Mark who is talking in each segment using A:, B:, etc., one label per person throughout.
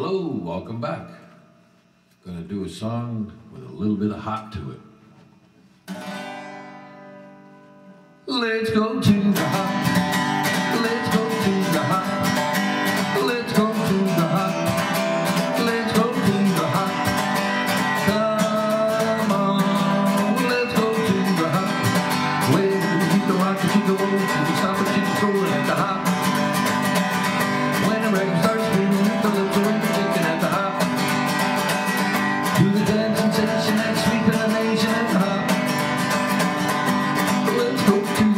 A: Hello, welcome back. Gonna do a song with a little bit of hot to it. Let's go to the hop hope to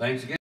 A: Thanks again.